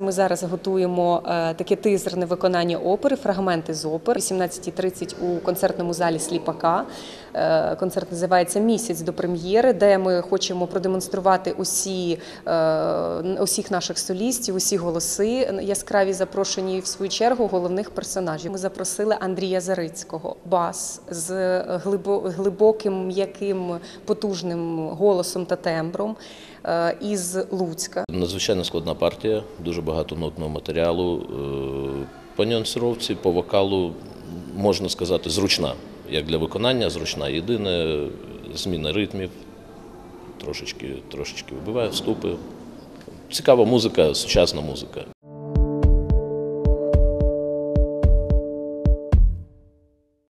Ми зараз готуємо е, таке тизерне виконання опери, фрагменти з опер. О 18.30 у концертному залі Сліпака. Е, Концерт називається Місяць до прем'єри, де ми хочемо продемонструвати усі, е, усіх наших солістів, усі голоси яскраві запрошені в свою чергу головних персонажів. Ми запросили Андрія Зарицького, бас з глибо- глибоким, м'яким, потужним голосом та тембром із Луцька. Надзвичайно складна партія, дуже багато нотного матеріалу. Е, По нюансировці, по вокалу, можна сказати, зручна. Як для виконання, зручна. Єдине зміна ритмів, трошечки, трошечки вибиває вступи. Цікава музика, сучасна музика.